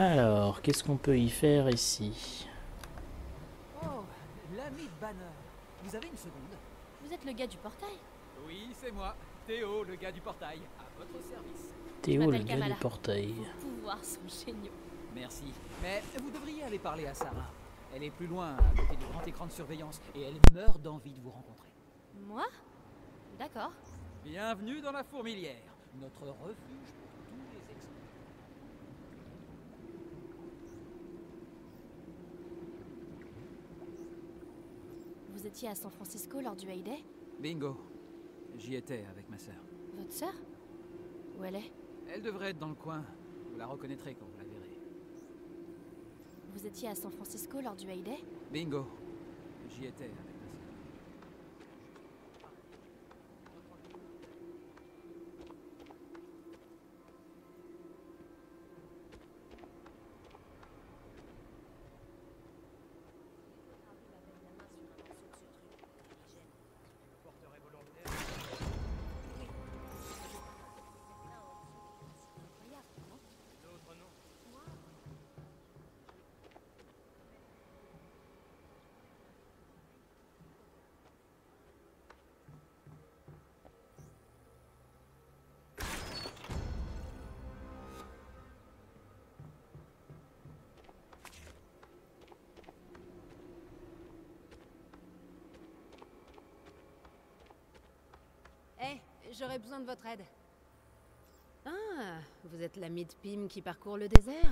Alors, qu'est-ce qu'on peut y faire ici? Oh, l'ami de Banner. Vous avez une seconde Vous êtes le gars du portail? Oui, c'est moi. Théo, le gars du portail. À votre service. Théo, le gars du portail. Vos pouvoirs sont géniaux. Merci. Mais vous devriez aller parler à Sarah. Elle est plus loin, à côté du grand écran de surveillance, et elle meurt d'envie de vous rencontrer. Moi? D'accord. Bienvenue dans la fourmilière, notre refuge pour tous les experts. Vous étiez à San Francisco lors du Heyday Bingo. J'y étais avec ma sœur. Votre sœur Où elle est Elle devrait être dans le coin. Vous la reconnaîtrez quand vous la verrez. Vous étiez à San Francisco lors du Heyday Bingo. J'y étais avec j'aurais besoin de votre aide. Ah, vous êtes l'ami de Pym qui parcourt le désert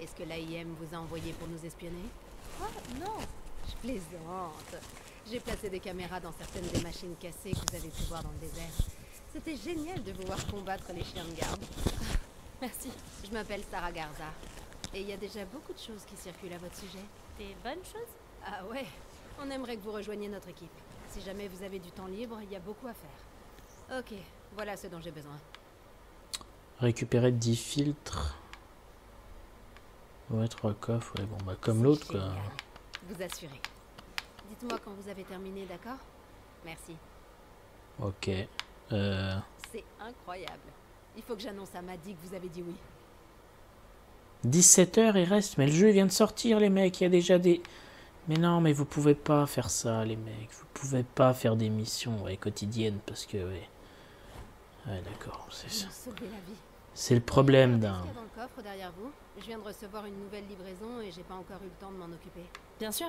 Est-ce que l'AIM vous a envoyé pour nous espionner? Quoi Non Je plaisante. J'ai placé des caméras dans certaines des machines cassées que vous avez pu voir dans le désert. C'était génial de vous voir combattre les chiens de garde. Merci. Je m'appelle Sarah Garza. Et il y a déjà beaucoup de choses qui circulent à votre sujet. Des bonnes choses? Ah ouais On aimerait que vous rejoigniez notre équipe. Si jamais vous avez du temps libre, il y a beaucoup à faire. Ok, voilà ce dont j'ai besoin. Récupérer 10 filtres. Ouais, 3 coffres. Ouais, bon, bah, comme l'autre, quoi. Vous assurez. Dites-moi quand vous avez terminé, d'accord? Merci. Ok. Euh, C'est incroyable. Il faut que j'annonce à Maddy que vous avez dit oui. 17 heures, il reste. Mais le jeu vient de sortir, les mecs. Il y a déjà des. Mais non, mais vous pouvez pas faire ça, les mecs. Vous pouvez pas faire des missions ouais, quotidiennes parce que. Ouais, ouais d'accord. C'est ça. C'est le problème d'un. dans le coffre derrière vous? Je viens de recevoir une nouvelle livraison et j'ai pas encore eu le temps de m'en occuper. Bien sûr.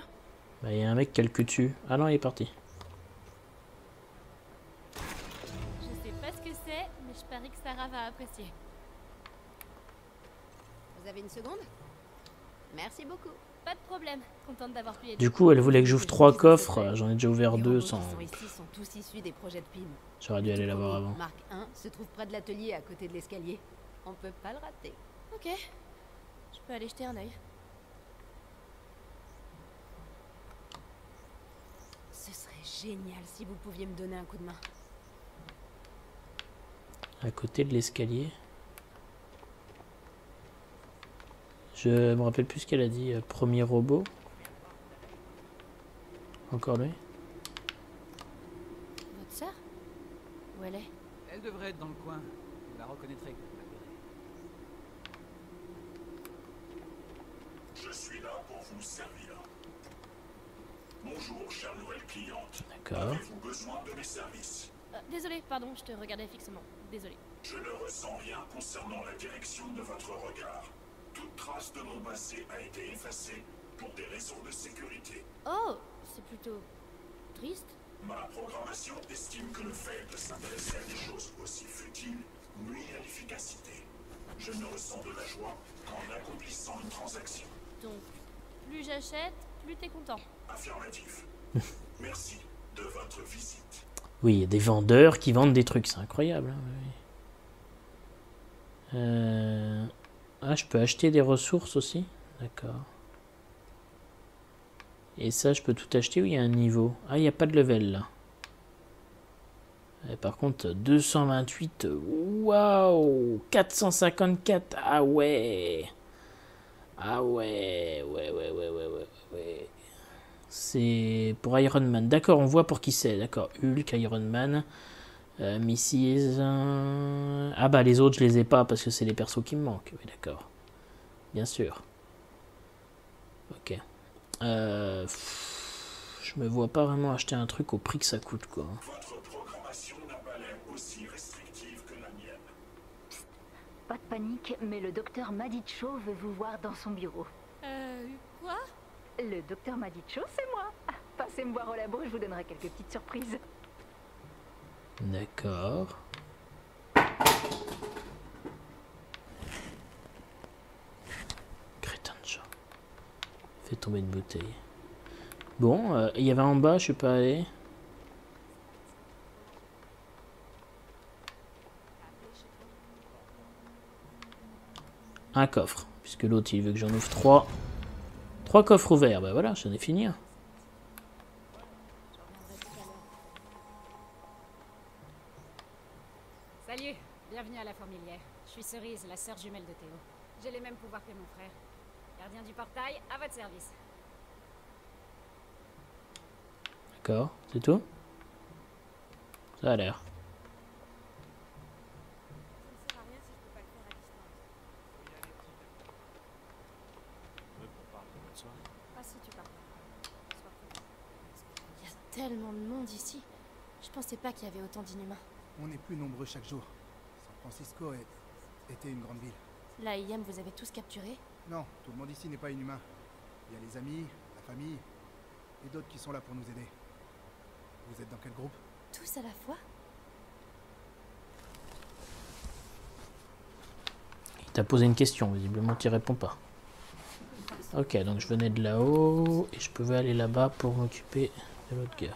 Bah, il y a un mec qui a le cul dessus. Ah non, il est parti. Je sais pas ce que c'est, mais je parie que Sarah va apprécier. Vous avez une seconde? Merci beaucoup. Pas de problème. Contente d'avoir pu aider. Du coup, elle voulait que j'ouvre trois coffres. J'en ai déjà ouvert deux sans. qui sont ici sont tous issus des projets de Pym. J'aurais dû aller la voir avant. Mark 1 se trouve près de l'atelier à côté de l'escalier. On peut pas le rater. Ok. Je peux aller jeter un œil. Ce serait génial si vous pouviez me donner un coup de main. À côté de l'escalier. Je me rappelle plus ce qu'elle a dit. euh, Premier robot. Encore lui Votre sœur? Où elle est? Elle devrait être dans le coin. Vous la reconnaîtrez quand vous la verrez. Je suis là pour vous servir. Bonjour, chère nouvelle cliente. D'accord. Avez-vous besoin de mes services? Euh, Désolé, pardon, je te regardais fixement. Désolé. Je ne ressens rien concernant la direction de votre regard. Toute trace de mon passé a été effacée pour des raisons de sécurité. Oh C'est plutôt triste. Ma programmation estime que le fait de s'intéresser à des choses aussi futiles nuit à l'efficacité. Je ne ressens de la joie qu'en accomplissant une transaction. Donc, plus j'achète, plus t'es content. Affirmatif. Merci de votre visite. Oui, il y a des vendeurs qui vendent des trucs. C'est incroyable. hein, oui, oui. Euh, Ah, je peux acheter des ressources aussi D'accord. Et ça, je peux tout acheter ou il y a un niveau? Ah, il n'y a pas de level là. Et par contre, 228. Waouh 454. Ah ouais Ah ouais Ouais, ouais, ouais, ouais, ouais, ouais. C'est pour Iron Man. D'accord, on voit pour qui c'est. D'accord, Hulk, Iron Man, euh, Mrs. euh, Ah bah les autres, je les ai pas parce que c'est les persos qui me manquent. Oui, d'accord. bien sûr. Ok. Euh, pff, je me vois pas vraiment acheter un truc au prix que ça coûte, quoi. Votre programmation n'a pas l'air aussi restrictive que la mienne. Pas de panique, mais le docteur Madicho veut vous voir dans son bureau. Euh, quoi? Le docteur Madicho, c'est moi. Passez me voir au labo, je vous donnerai quelques petites surprises. D'accord. Crétin de chat. Fait tomber une bouteille. Bon, euh, il y avait en bas, je suis pas allé. Un coffre, puisque l'autre il veut que j'en ouvre trois. Trois coffres ouverts, bah voilà, j'en ai fini. un. Salut, bienvenue à la fourmilière. Je suis Cerise, la sœur jumelle de Théo. J'ai les mêmes pouvoirs que mon frère. Gardien du portail, à votre service. D'accord, c'est tout? Ça a l'air. Pas si tu parles. Il y a tellement de monde ici. Je pensais pas qu'il y avait autant d'inhumains. On est plus nombreux chaque jour. San Francisco est- était une grande ville. Là, IM, vous avez tous capturés Non, tout le monde ici n'est pas inhumain. Il y a les amis, la famille, et d'autres qui sont là pour nous aider. Vous êtes dans quel groupe? Tous à la fois? Il t'a posé une question, visiblement tu réponds pas. Ok, donc je venais de là-haut et je pouvais aller là-bas pour m'occuper de l'autre gars.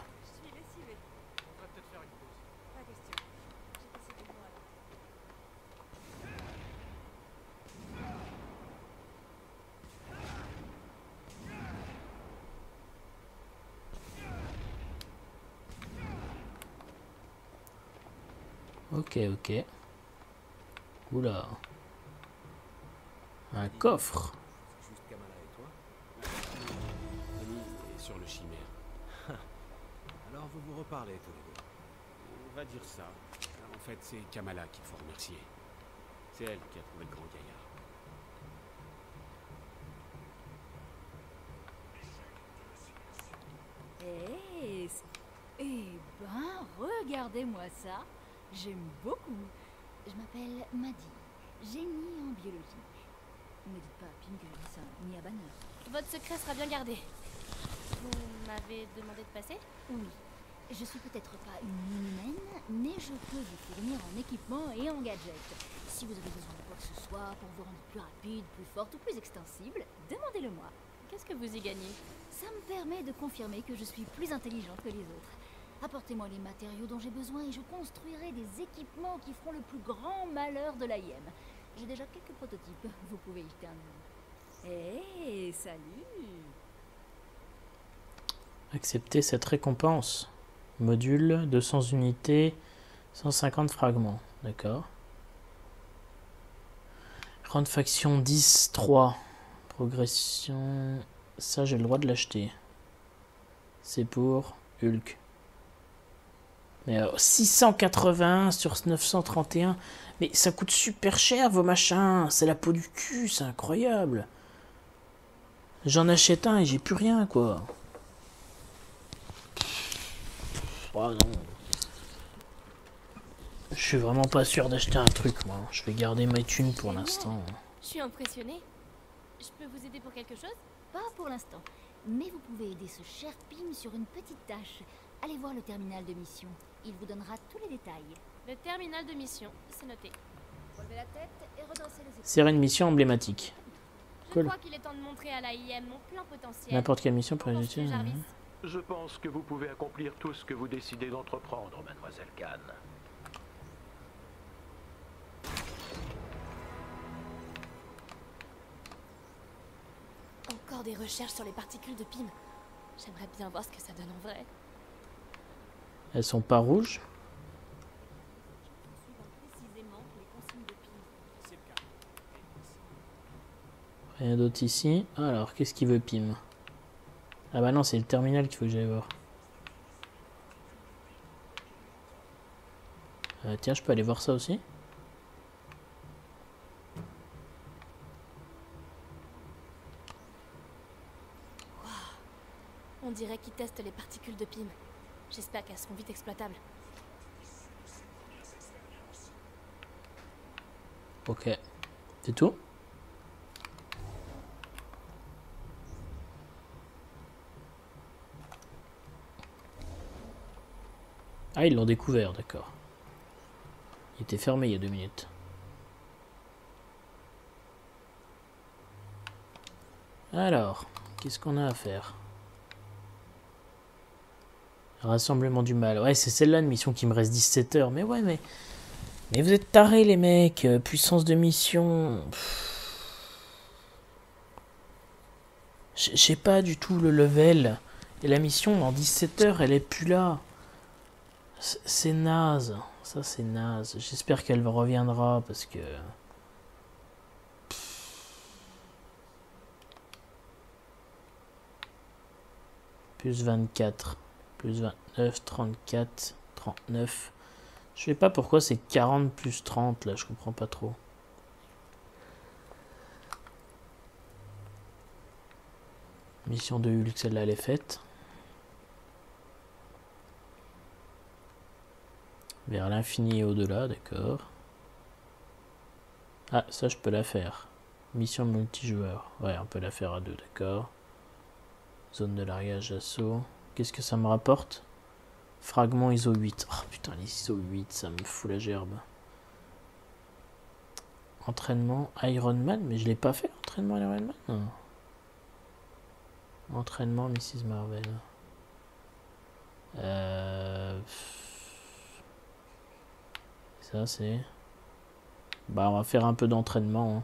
Ok, ok. Oula. Un coffre. Juste Kamala et toi Denis est sur le chimère. Alors vous vous reparlez tous les deux. On va dire ça. En fait, c'est Kamala qu'il faut remercier. C'est elle qui a trouvé le grand gaillard. Eh, eh ben, regardez-moi ça. J'aime beaucoup. Je m'appelle Maddy, génie en biologie. Ne dites pas à Pim que je dis ça, ni à Banner. Votre secret sera bien gardé. Vous m'avez demandé de passer? Oui, je suis peut-être pas une inhumaine, mais je peux vous fournir en équipement et en gadgets. Si vous avez besoin de quoi que ce soit pour vous rendre plus rapide, plus forte ou plus extensible, demandez-le-moi. Qu'est-ce que vous y gagnez? Ça me permet de confirmer que je suis plus intelligente que les autres. Apportez-moi les matériaux dont j'ai besoin et je construirai des équipements qui feront le plus grand malheur de l'AIM. J'ai déjà quelques prototypes, vous pouvez y jeter un. Hé, salut Accepter cette récompense. Module 200 unités, 150 fragments. D'accord. Grande faction 10, 3. Progression. Ça, j'ai le droit de l'acheter. C'est pour Hulk. Mais euh, 681 sur 931. Mais ça coûte super cher vos machins. C'est la peau du cul, c'est incroyable. J'en achète un et j'ai plus rien quoi. Oh non. Je suis vraiment pas sûr d'acheter un truc moi. Je vais garder mes thunes pour l'instant. Je suis impressionnée. Je peux vous aider pour quelque chose? Pas pour l'instant, mais vous pouvez aider ce cher Pim sur une petite tâche. Allez voir le terminal de mission. Il vous donnera tous les détails. Le terminal de mission, c'est noté. Relevez la tête et redressez les épaules. C'est une mission emblématique. Je Cool. crois qu'il est temps de montrer à l'AIM mon plein potentiel. N'importe quelle mission pour les études. Jarvis Je pense que vous pouvez accomplir tout ce que vous décidez d'entreprendre, mademoiselle Kahn. Encore des recherches sur les particules de PIM. J'aimerais bien voir ce que ça donne en vrai. Elles sont pas rouges. Rien d'autre ici. Alors, qu'est-ce qu'il veut Pim? Ah bah non, c'est le terminal qu'il faut que j'aille voir. Euh, tiens, je peux aller voir ça aussi. On dirait qu'il teste les particules de Pim. J'espère qu'elles seront vite exploitables. Ok. C'est tout? Ah, ils l'ont découvert, d'accord. Il était fermé il y a deux minutes. Alors, qu'est-ce qu'on a à faire? Rassemblement du mal. Ouais, c'est celle-là, une mission qui me reste 17 heures. Mais ouais, mais... Mais vous êtes tarés, les mecs. Euh, Puissance de mission... J'ai pas du tout le level. Et la mission, dans 17 heures, elle est plus là. C'est c'est naze. Ça, c'est naze. J'espère qu'elle reviendra, parce que... Plus 24. Plus 29, 34, 39. Je sais pas pourquoi c'est 40 plus 30 là, je comprends pas trop. Mission de Hulk, celle-là elle est faite. Vers l'infini et au-delà, d'accord. Ah, ça je peux la faire. Mission multijoueur. Ouais, on peut la faire à deux, d'accord. Zone de largage assaut. Qu'est-ce que ça me rapporte? Fragment ISO 8. Oh putain, les ISO 8, ça me fout la gerbe. Entraînement Iron Man, mais je l'ai pas fait, entraînement Iron Man non. Entraînement Mrs. Marvel. Euh... Ça, c'est... Bah, on va faire un peu d'entraînement. hein.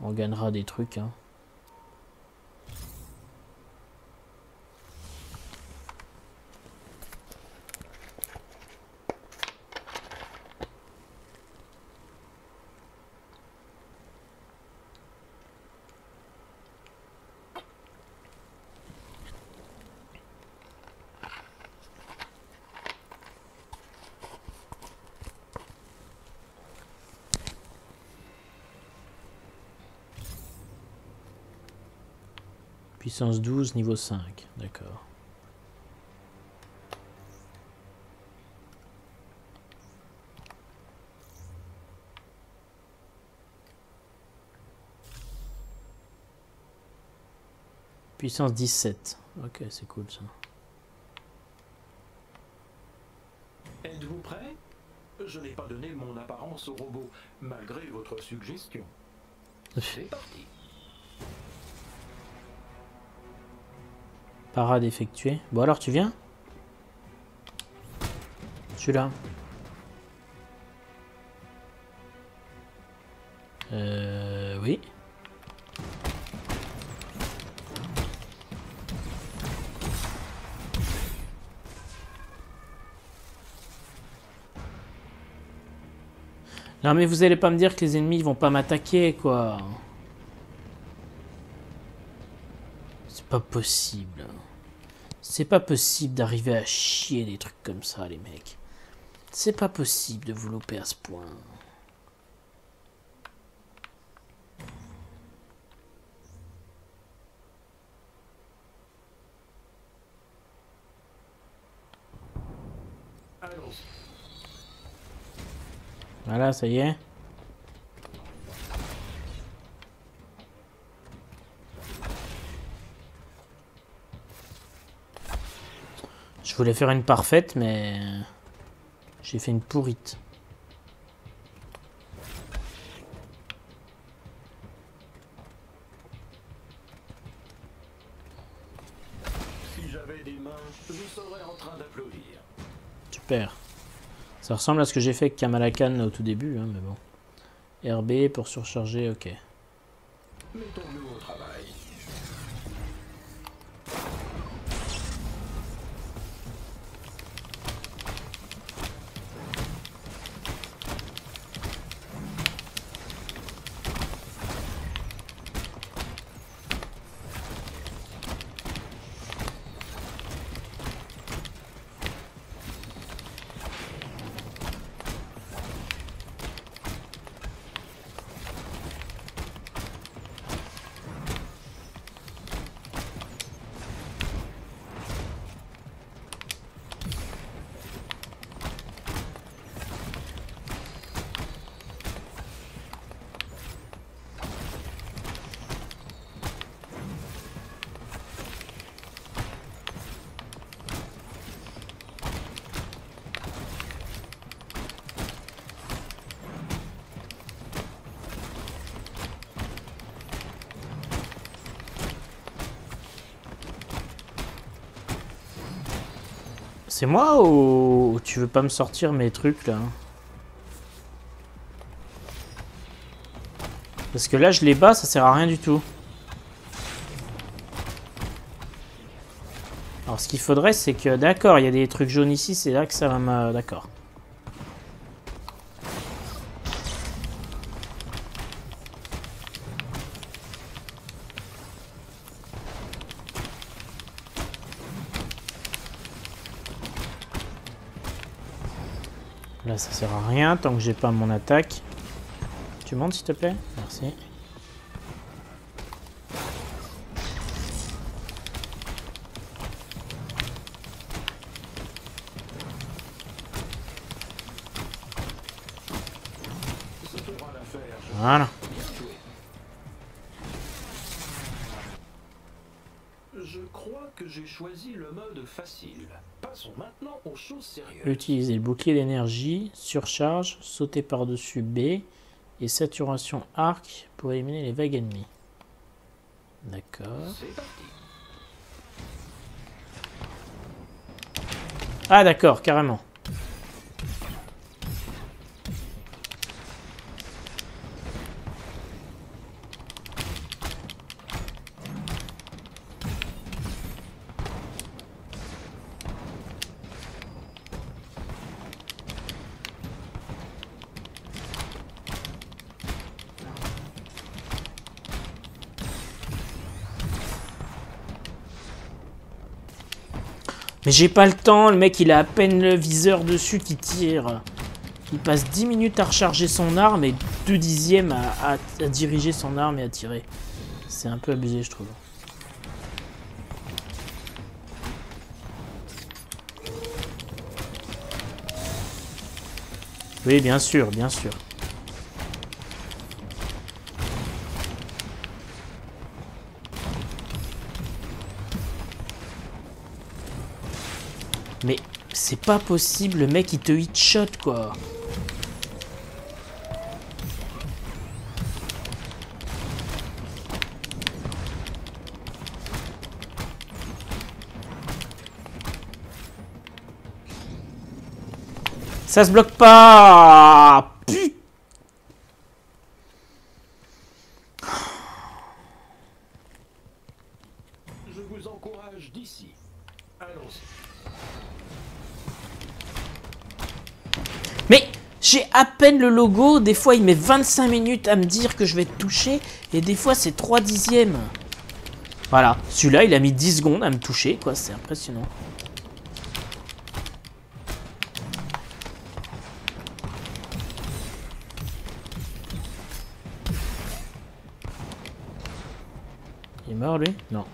On gagnera des trucs. Hein. Puissance 12, niveau 5. D'accord. Puissance 17. Ok, c'est cool ça. Êtes-vous prêt? Je n'ai pas donné mon apparence au robot, malgré votre suggestion. C'est parti. Parade effectuée. Bon alors tu viens? Je suis là. Euh... Oui. Non mais vous allez pas me dire que les ennemis vont pas m'attaquer quoi. Pas possible. C'est pas possible d'arriver à chier des trucs comme ça les mecs. C'est pas possible de vous louper à ce point. Voilà, ça y est. Je voulais faire une parfaite, mais j'ai fait une pourrite. Si j'avais des mains, je serais en train d'applaudir. Super. Ça ressemble à ce que j'ai fait avec Kamala Khan au tout début, hein, mais bon. RB pour surcharger, ok. Mettons-nous au travail. C'est moi ou tu veux pas me sortir mes trucs là? Parce que là je les bats, ça sert à rien du tout. Alors ce qu'il faudrait c'est que... D'accord, il y a des trucs jaunes ici, c'est là que ça va me... D'accord. Ça sert à rien tant que j'ai pas mon attaque. Tu montes s'il te plaît? Merci. Utiliser le bouclier d'énergie, surcharge, sauter par-dessus B et saturation arc pour éliminer les vagues ennemies. D'accord. Ah d'accord, carrément. Mais j'ai pas le temps, le mec il a à peine le viseur dessus qui tire. Il passe 10 minutes à recharger son arme et 2 dixièmes à, diriger son arme et à tirer. C'est un peu abusé je trouve. Oui bien sûr, bien sûr. C'est pas possible, le mec il te hit shot quoi. Ça se bloque pas Putain Je vous encourage d'ici. Allons-y. Mais j'ai à le logo, des fois il met 25 minutes à me dire que je vais te toucher, et des fois c'est 3 dixièmes. Voilà, celui-là il a mis 10 secondes à me toucher, quoi, c'est impressionnant. Il est mort lui? Non.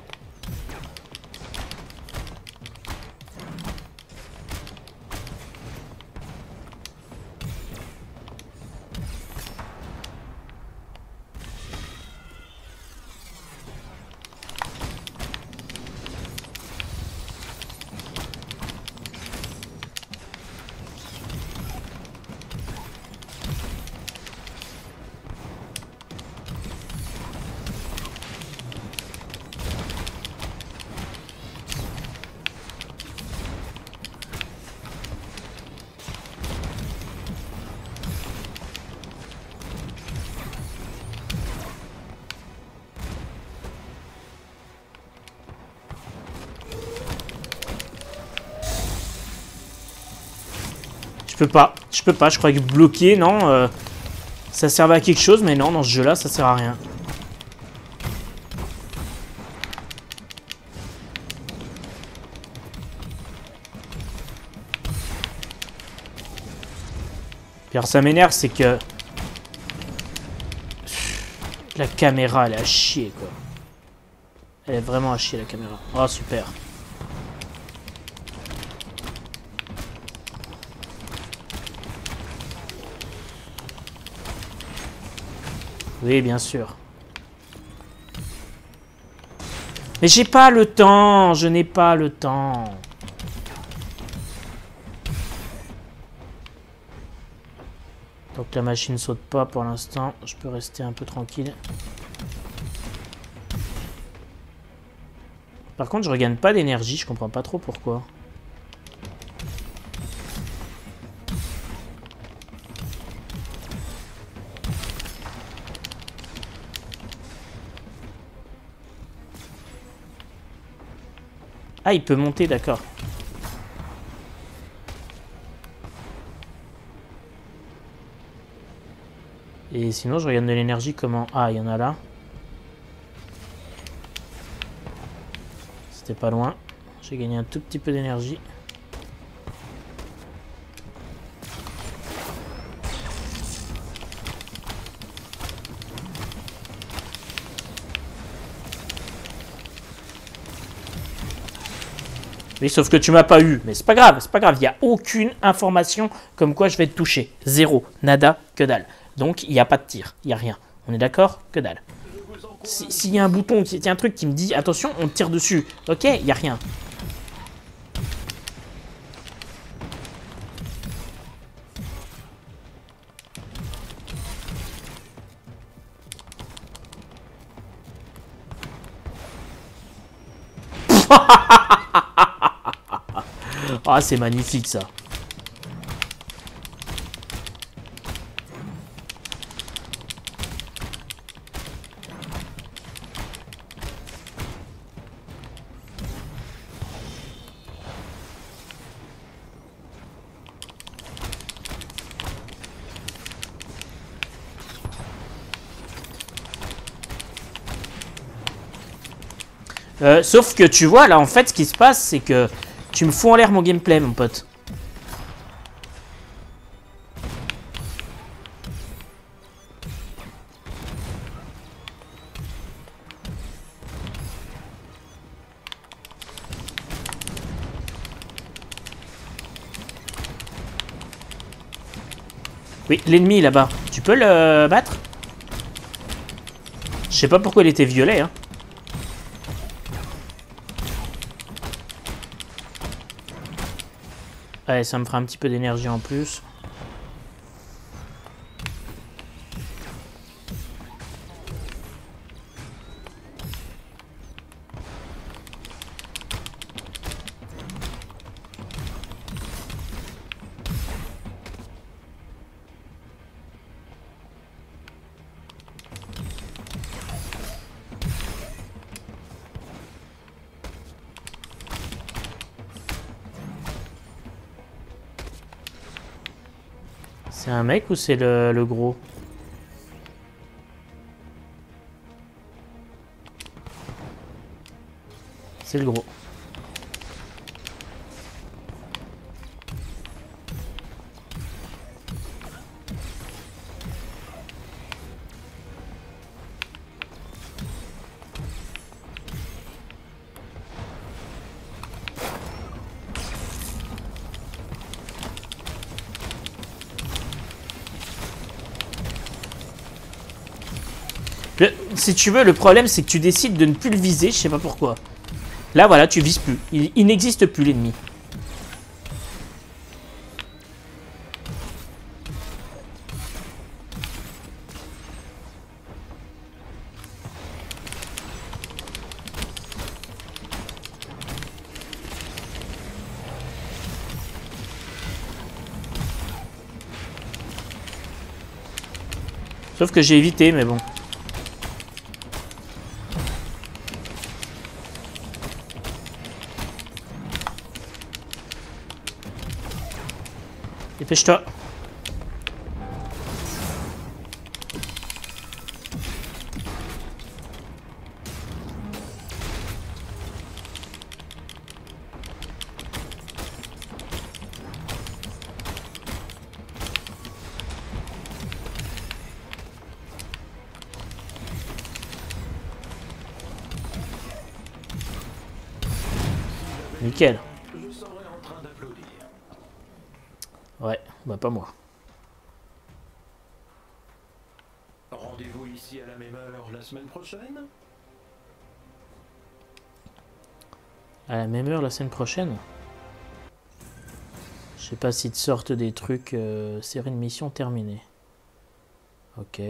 Peux pas, je peux pas, je crois que bloquer, non, euh, ça servait à quelque chose, mais non, dans ce jeu-là, ça sert à rien. Alors, ça m'énerve, c'est que... La caméra, elle est à chier, quoi. Elle est vraiment à chier, la caméra. Oh, super. Oui, bien sûr. Mais j'ai pas le temps, je n'ai pas le temps. Donc la machine saute pas pour l'instant, je peux rester un peu tranquille. Par contre, je regagne pas d'énergie, je comprends pas trop pourquoi. Ah, il peut monter, d'accord. Et sinon, je regarde de l'énergie comment... Ah, il y en a là. C'était pas loin. J'ai gagné un tout petit peu d'énergie. Oui, sauf que tu m'as pas eu. Mais c'est pas grave, c'est pas grave. Il n'y a aucune information comme quoi je vais te toucher. Zéro. Nada, que dalle. Donc, il n'y a pas de tir. Il n'y a rien. On est d'accord? Que dalle. Si- S'il y a un bouton, s'il y a un truc qui me dit attention, on tire dessus. Ok, il n'y a rien. Ah, c'est magnifique ça. Euh, sauf que tu vois, là, en fait, ce qui se passe, c'est que tu me fous en l'air mon gameplay, mon pote. Oui, l'ennemi là-bas. Tu peux le battre? Je sais pas pourquoi il était violet, hein. Ouais, ça me fera un petit peu d'énergie en plus. C'est un mec ou c'est le, le gros C'est le gros. Si tu veux, le problème c'est que tu décides de ne plus le viser, je sais pas pourquoi. Là voilà, tu vises plus. Il, n'existe plus l'ennemi. Sauf que j'ai évité, mais bon. Dépêche-toi. Nickel. Je serai en train d'applaudir. Ouais, bah pas moi. Rendez-vous ici à la même heure la semaine prochaine À la prochaine. Je sais pas s'ils te sortent des trucs. Euh, série mission terminée. Ok.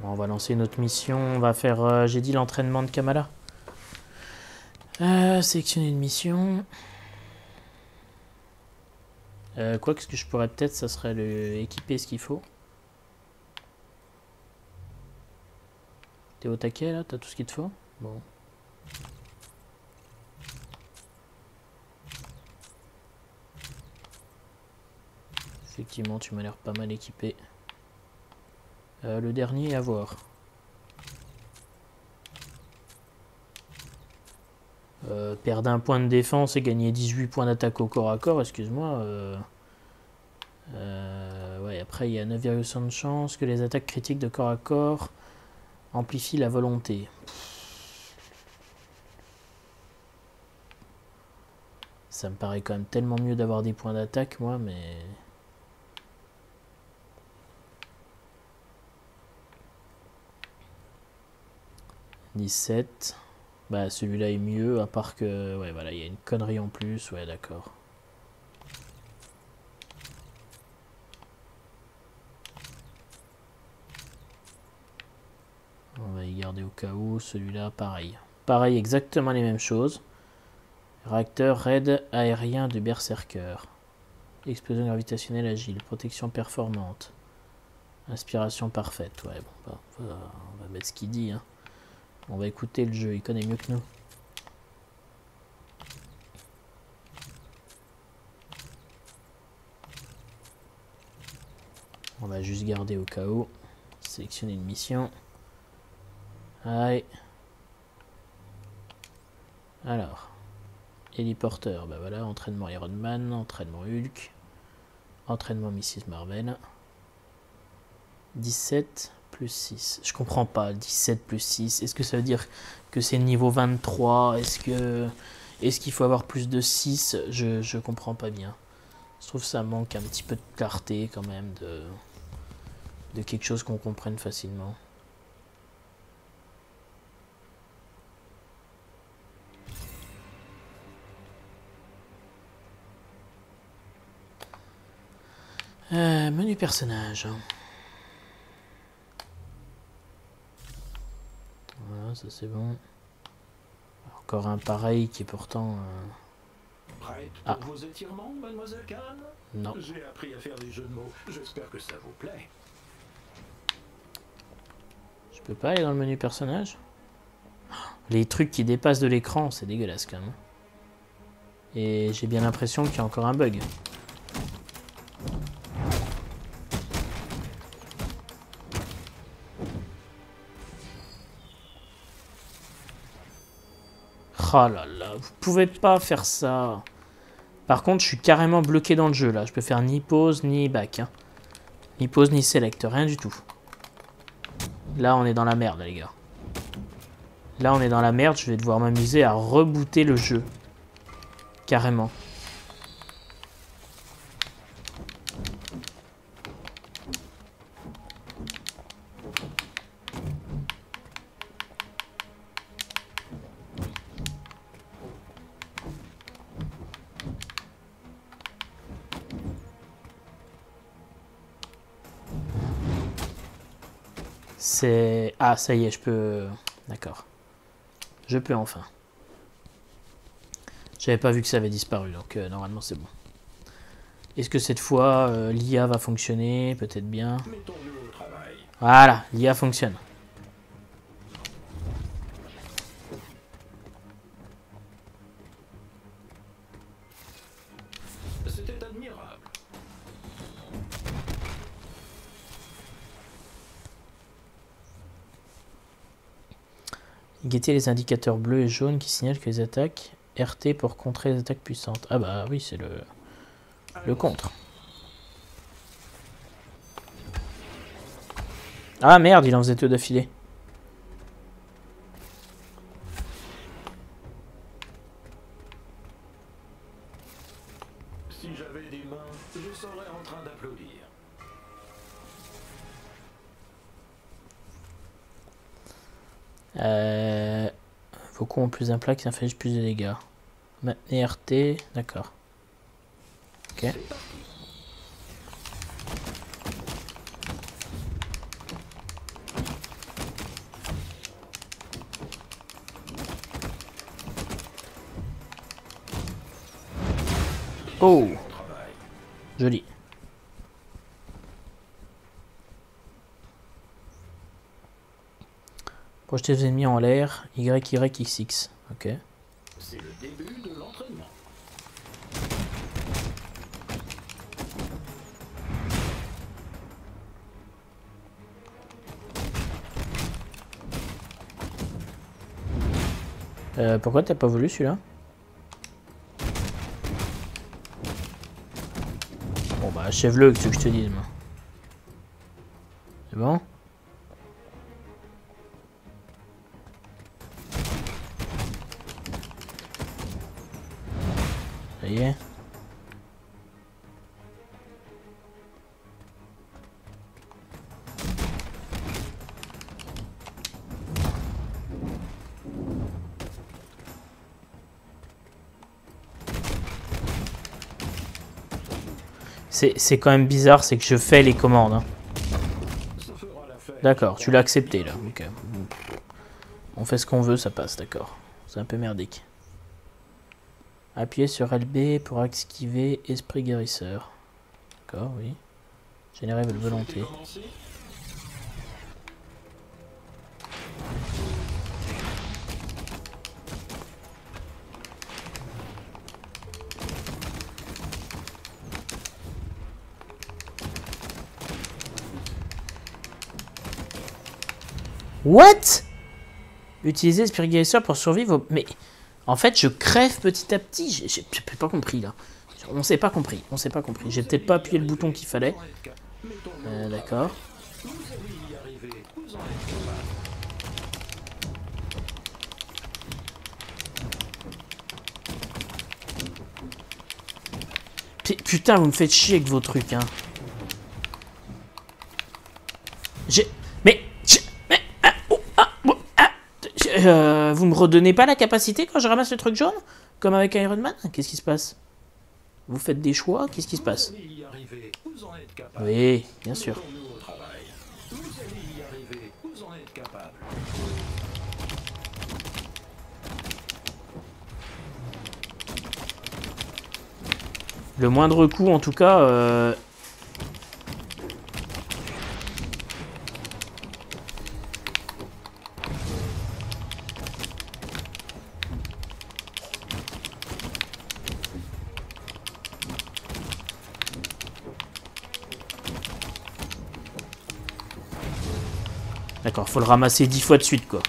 Bon, on va lancer notre mission. On va faire, euh, j'ai dit, l'entraînement de Kamala. Euh, sélectionner une mission. Euh, quoi que ce que je pourrais peut-être, ça serait le équiper ce qu'il faut. T'es au taquet là? T'as tout ce qu'il te faut? Bon. Effectivement, tu m'as l'air pas mal équipé. Euh, le dernier à voir. Euh, perdre un point de défense et gagner 18 points d'attaque au corps à corps, excuse-moi. Euh, euh, ouais, après il y a 9,5 de chance que les attaques critiques de corps à corps amplifient la volonté. Ça me paraît quand même tellement mieux d'avoir des points d'attaque, moi, mais... 17. Bah celui-là est mieux, à part que... Ouais, voilà, il y a une connerie en plus. Ouais, d'accord. On va y garder au cas où. Celui-là, pareil. Pareil, exactement les mêmes choses. Réacteur raid aérien de Berserker. Explosion gravitationnelle agile. Protection performante. Inspiration parfaite. Ouais, bon, bah, on, va, mettre ce qu'il dit. Hein. On va écouter le jeu, il connaît mieux que nous. On va juste garder au cas où. Sélectionner une mission. Allez. Alors. Héliporteur, bah voilà, entraînement Iron Man, entraînement Hulk, entraînement Mrs Marvel. 17 plus 6. Je comprends pas, 17 plus 6. Est-ce que ça veut dire que c'est niveau 23 Est-ce que est-ce qu'il faut avoir plus de 6 je, je comprends pas bien. Je trouve que ça manque un petit peu de clarté quand même, de, de quelque chose qu'on comprenne facilement. Euh, menu personnage. Voilà, ça c'est bon. Encore un pareil qui est pourtant... Euh... Prête Ah. pour vos étirements, mademoiselle Non. J'ai appris à faire des jeux de mots. J'espère que ça vous plaît. Je peux pas aller dans le menu personnage? Les trucs qui dépassent de l'écran, c'est dégueulasse quand même. Et j'ai bien l'impression qu'il y a encore un bug. Oh là là, vous pouvez pas faire ça. Par contre, je suis carrément bloqué dans le jeu là. Je peux faire ni pause ni back. hein. Ni pause ni select, rien du tout. Là, on est dans la merde, les gars. Là, on est dans la merde. Je vais devoir m'amuser à rebooter le jeu. Carrément. Ah, ça y est, je peux... D'accord. Je peux enfin. J'avais pas vu que ça avait disparu, donc euh, normalement c'est bon. Est-ce que cette fois, euh, l'IA va fonctionner? Peut-être bien. Voilà, l'IA fonctionne. Guetter les indicateurs bleus et jaunes qui signalent que les attaques RT pour contrer les attaques puissantes. Ah bah oui, c'est le, le contre. Ah merde, il en faisait deux d'affilée. troisième plaque, ça fait plus de dégâts. Maintenez RT, d'accord. Ok. Oh Joli. Projeter les ennemis en l'air, Y, Y, X, X. Ok. C'est le début de l'entraînement. Euh, pourquoi t'as pas voulu celui-là? Bon bah achève-le, que tu veux que je te dise moi. C'est bon? C'est quand même bizarre, c'est que je fais les commandes. hein. D'accord, tu l'as accepté là. On fait ce qu'on veut, ça passe, d'accord. C'est un peu merdique. Appuyez sur LB pour esquiver Esprit Guérisseur. D'accord, oui. Générer votre volonté. What? Utiliser Esprit Guérisseur pour survivre au... Mais en fait, je crève petit à petit. J'ai pas compris là. On s'est pas compris. On s'est pas compris. J'ai peut-être pas appuyé le bouton qu'il fallait. Euh, D'accord. Putain, vous me faites chier avec vos trucs, hein. J'ai- mais... ah, oh, ah, oh, ah, j'ai- euh, vous me redonnez pas la capacité quand je ramasse le truc jaune Comme avec Iron Man? Qu'est-ce qui se passe? Vous faites des choix? Qu'est-ce qui se passe? Oui, bien sûr. Le moindre coup, en tout cas... euh, faut le ramasser dix fois de suite, quoi.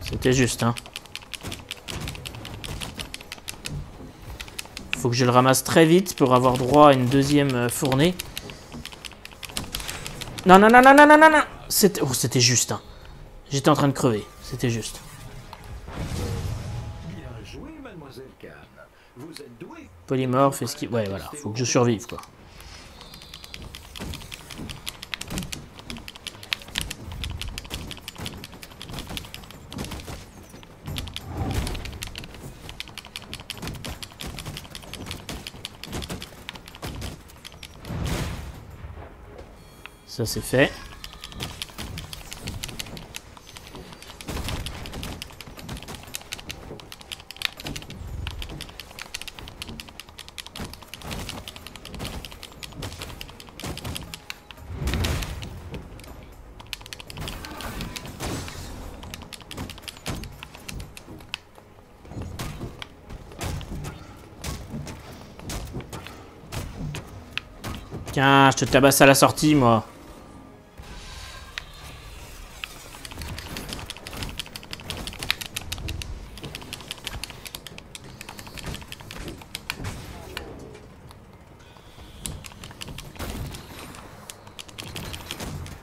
C'était juste, hein. Faut que je le ramasse très vite pour avoir droit à une deuxième euh, fournée. Non, non, non, non, non, non, non, non C'était oh, c'était juste, hein. J'étais en train de crever. C'était juste. Bien joué, mademoiselle Kahn. Vous êtes douée. Polymorphe, esquive... Ouais, voilà. Faut que je survive, quoi. Ça, c'est fait. Tiens, je te tabasse à la sortie, moi.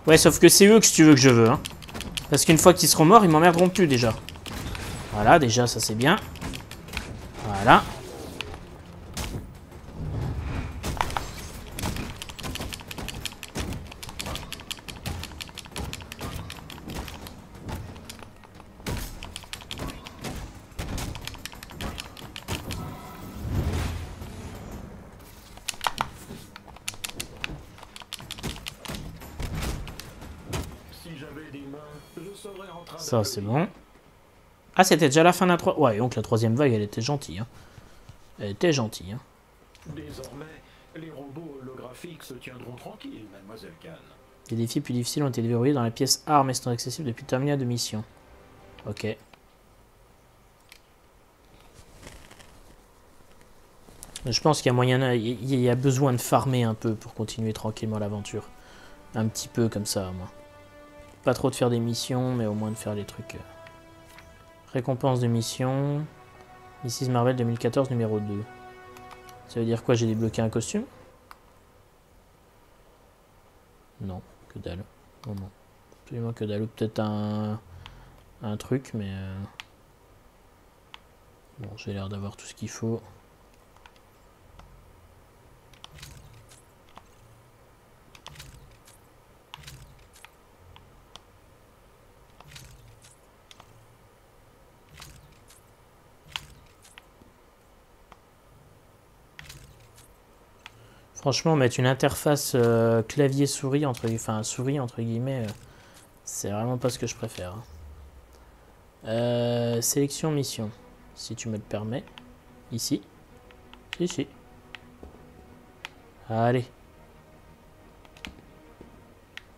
Ouais, sauf que c'est eux que tu veux que je veux, hein. Parce qu'une fois qu'ils seront morts, ils m'emmerderont plus, déjà. Voilà, déjà, ça c'est bien. Ça, c'est bon. Ah, c'était déjà la fin de la troisième... Ouais, donc la troisième vague, elle était gentille. Hein. Elle était gentille. Hein. Désormais, les robots holographiques se tiendront tranquilles, mademoiselle Khan. Les défis plus difficiles ont été déverrouillés dans la pièce armes et sont accessibles depuis terminal de mission. Ok. Je pense qu'il y a moyen, il y a besoin de farmer un peu pour continuer tranquillement l'aventure. Un petit peu comme ça, moi. Pas trop de faire des missions, mais au moins de faire des trucs. euh. Récompense de mission. Mrs Marvel 2014 numéro 2. Ça veut dire quoi J'ai débloqué un costume? Non, que dalle. Non, non. Absolument que dalle. Ou peut-être un, un truc, mais... euh, Bon, j'ai l'air d'avoir tout ce qu'il faut. Franchement, mettre une interface euh, clavier-souris entre, enfin souris entre guillemets, euh, c'est vraiment pas ce que je préfère. hein. Euh, sélection mission, si tu me le permets. Ici. Ici. Allez.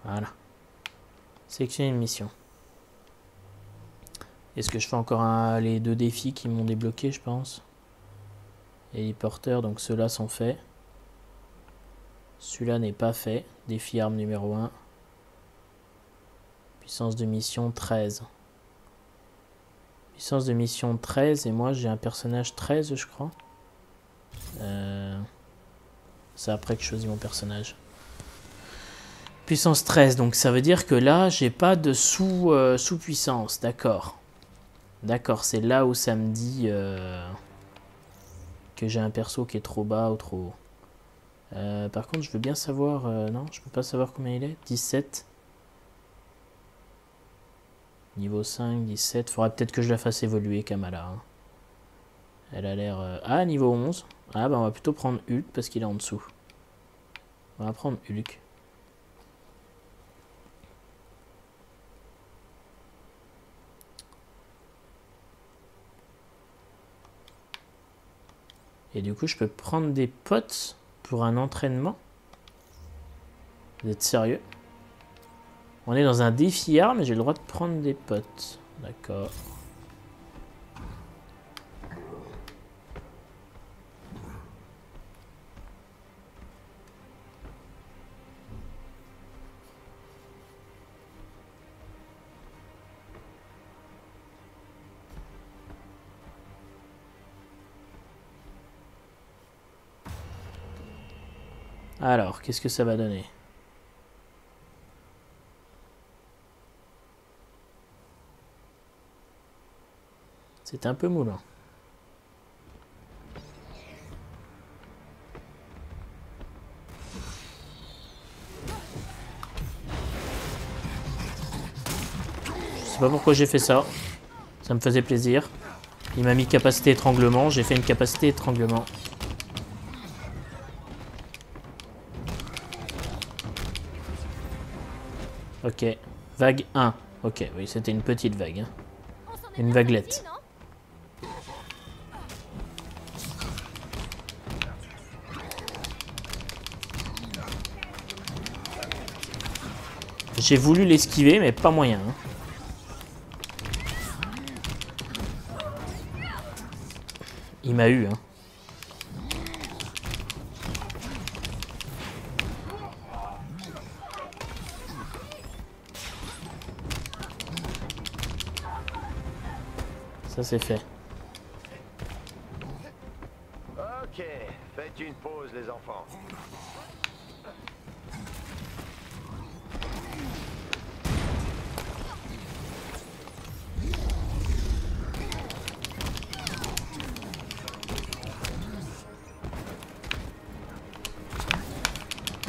Voilà. Sélectionner une mission. Est-ce que je fais encore les deux défis qui m'ont débloqué, je pense? Et les porteurs, donc ceux-là sont faits. Celui-là n'est pas fait. Défi arme numéro 1. Puissance de mission 13. Puissance de mission 13 et moi j'ai un personnage 13 je crois. Euh, C'est après que je choisis mon personnage. Puissance 13, donc ça veut dire que là j'ai pas de sous, euh, sous-puissance, d'accord. D'accord, c'est là où ça me dit euh, que j'ai un perso qui est trop bas ou trop haut. Euh, par contre, je veux bien savoir. euh, non, je peux pas savoir combien il est. 17. Niveau 5, 17. Faudrait peut-être que je la fasse évoluer, Kamala. hein. Elle a l'air. euh, Ah, niveau 11. Ah, bah on va plutôt prendre Hulk parce qu'il est en dessous. On va prendre Hulk. Et du coup, je peux prendre des potes pour un entraînement Vous êtes sérieux? On est dans un défi arme et j'ai le droit de prendre des potes. D'accord. Alors, qu'est-ce que ça va donner? C'est un peu moulant. Je sais pas pourquoi j'ai fait ça. Ça me faisait plaisir. Il m'a mis capacité étranglement, j'ai fait une capacité étranglement. Ok. Vague 1. Ok, oui, c'était une petite vague. hein. Une vaguelette. J'ai voulu l'esquiver, mais pas moyen. hein. Il m'a eu. Hein. Ça c'est fait. Ok, faites une pause les enfants.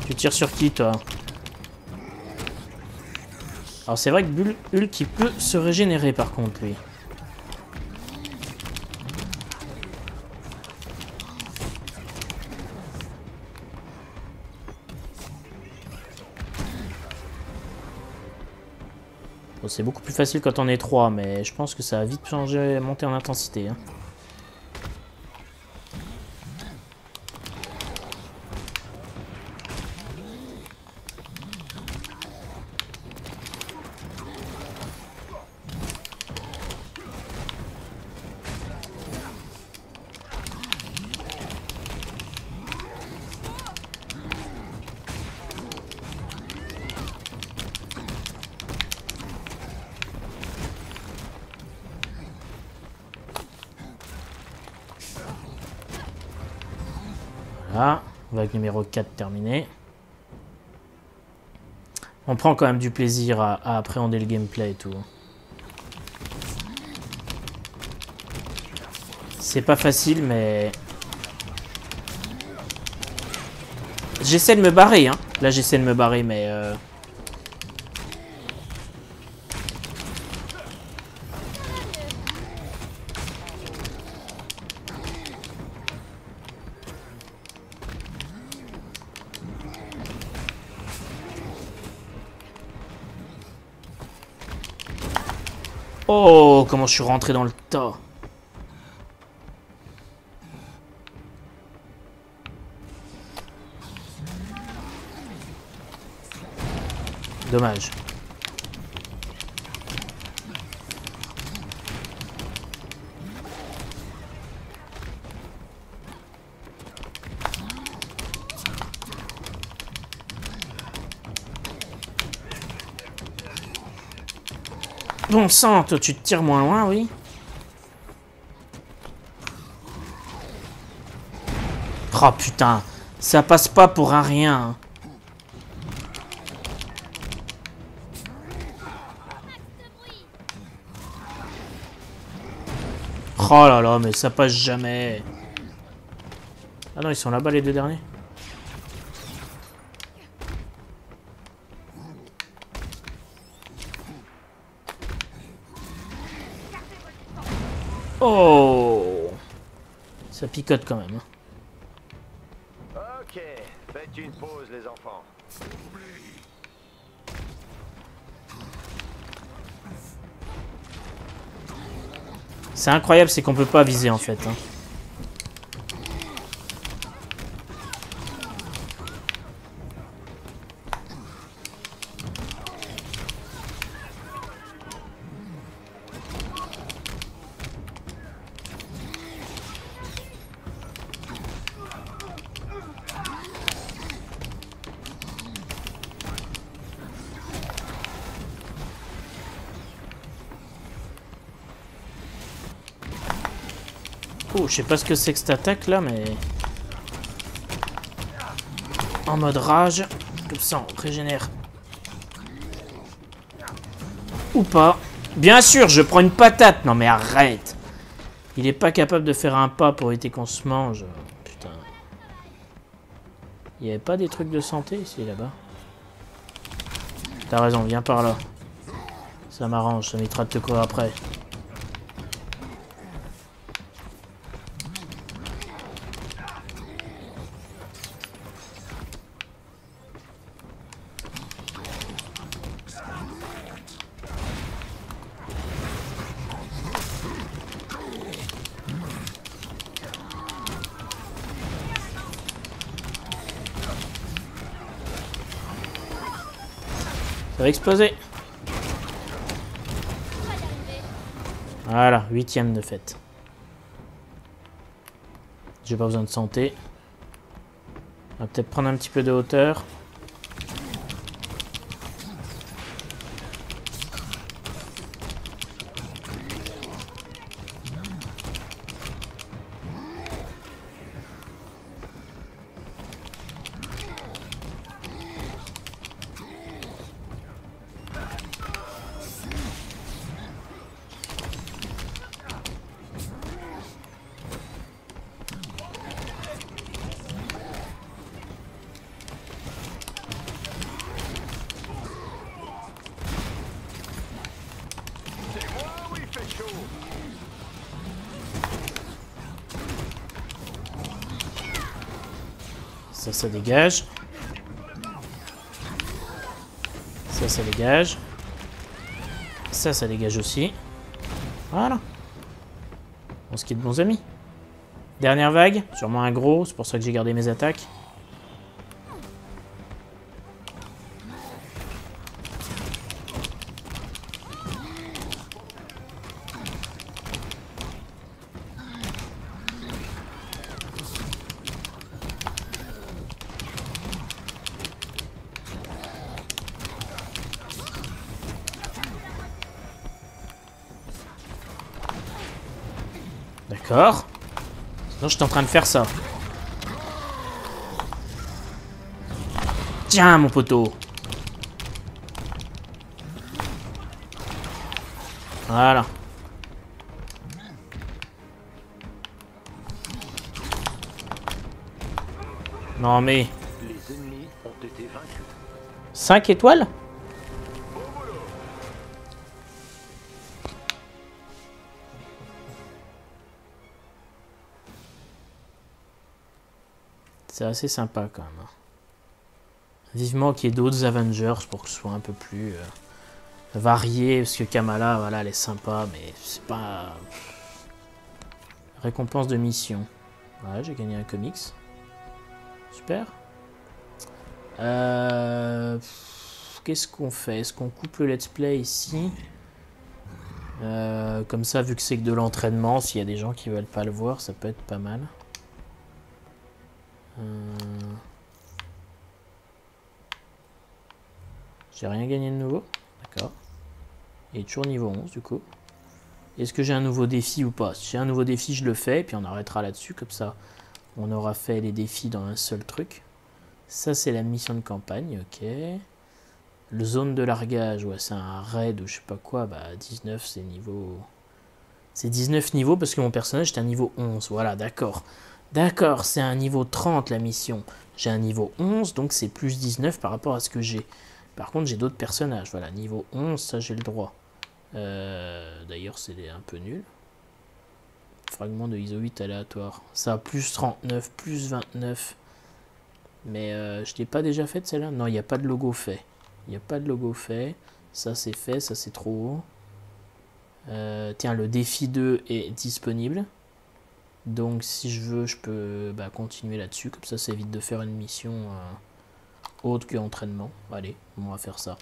Tu tires sur qui toi Alors c'est vrai que Bull- Hulk il peut se régénérer par contre lui. C'est beaucoup plus facile quand on est 3, mais je pense que ça va vite changer, monter en intensité. hein. Numéro 4 terminée. On prend quand même du plaisir à, à appréhender le gameplay et tout. C'est pas facile, mais... J'essaie de me barrer, hein. Là, j'essaie de me barrer, mais... euh, comment je suis rentré dans le tas. Dommage. Bon sang, toi tu te tires moins loin, oui. Oh putain, ça passe pas pour un rien. Oh là là, mais ça passe jamais. Ah non, ils sont là-bas les deux derniers? Oh Ça picote quand même. hein. Ok, faites une pause les enfants. C'est incroyable, c'est qu'on peut pas viser en fait. hein. Sais pas ce que c'est que cette attaque là, mais... En mode rage, comme ça on régénère. Ou pas. Bien sûr, je prends une patate. Non mais arrête. Il est pas capable de faire un pas pour éviter qu'on se mange. Putain. Il y avait pas des trucs de santé ici là-bas T'as raison, viens par là. Ça m'arrange, ça m'évitera de te après. Exploser. Voilà, huitième de fête. J'ai pas besoin de santé. On va peut-être prendre un petit peu de hauteur. Ça, dégage. Ça, ça dégage. Ça, ça dégage aussi. Voilà. On se quitte bons amis. Dernière vague, sûrement un gros, c'est pour ça que j'ai gardé mes attaques. J'étais en train de faire ça. Tiens, mon poteau. Voilà. Non mais... Les ennemis ont été vaincus. 5 étoiles? C'est assez sympa quand même. hein. Vivement qu'il y ait d'autres Avengers pour que ce soit un peu plus euh, varié. Parce que Kamala, voilà, elle est sympa, mais c'est pas. Récompense de mission. J'ai gagné un comics. Super. Euh, Qu'est-ce qu'on fait? Est-ce qu'on coupe le let's play ici? Euh, Comme ça, vu que c'est que de l'entraînement, s'il y a des gens qui veulent pas le voir, ça peut être pas mal. Euh, J'ai rien gagné de nouveau. D'accord. Est toujours niveau 11 du coup. Est-ce que j'ai un nouveau défi ou pas? Si j'ai un nouveau défi, je le fais, et puis on arrêtera là-dessus, comme ça on aura fait les défis dans un seul truc. Ça c'est la mission de campagne, ok. Le zone de largage, ouais c'est un raid ou je sais pas quoi, bah 19 c'est niveau... C'est 19 niveaux parce que mon personnage est un niveau 11, voilà d'accord. D'accord, c'est un niveau 30 la mission. J'ai un niveau 11, donc c'est plus 19 par rapport à ce que j'ai. Par contre, j'ai d'autres personnages. Voilà, niveau 11, ça j'ai le droit. Euh, D'ailleurs, c'est un peu nul. Fragment de ISO 8 aléatoire. Ça plus 39, plus 29. Mais euh, je l'ai pas déjà fait celle-là? Non, il n'y a pas de logo fait. Il n'y a pas de logo fait. Ça c'est fait, ça c'est trop haut. Euh, tiens, le défi 2 est disponible. Donc si je veux, je peux bah, continuer là-dessus. Comme ça, ça évite de faire une mission euh, autre que entraînement. Allez, on va faire ça.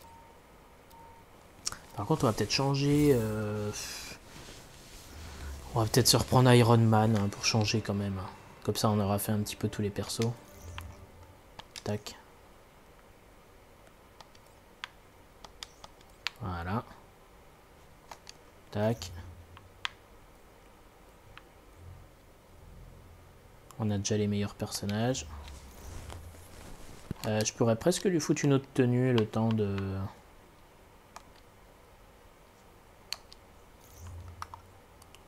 Par contre, on va peut-être changer... euh, On va peut-être se reprendre Iron Man hein, pour changer quand même. Comme ça, on aura fait un petit peu tous les persos. Tac. Voilà. Tac. On a déjà les meilleurs personnages. Euh, je pourrais presque lui foutre une autre tenue le temps de...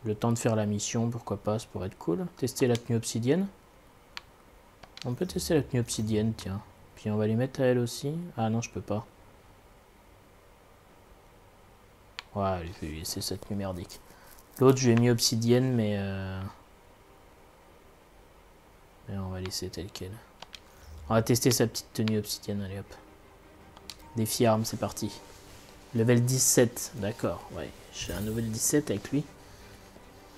Le temps de faire la mission, pourquoi pas, ça pourrait être cool. Tester la tenue obsidienne. On peut tester la tenue obsidienne, tiens. Puis on va les mettre à elle aussi. Ah non, je peux pas. Ouais, je vais laisser cette tenue merdique. L'autre, je lui ai mis obsidienne, mais... Euh... Mais on va laisser tel quel. On va tester sa petite tenue obsidienne, allez hop. Défi armes, c'est parti. Level 17, d'accord, ouais. J'ai un level 17 avec lui.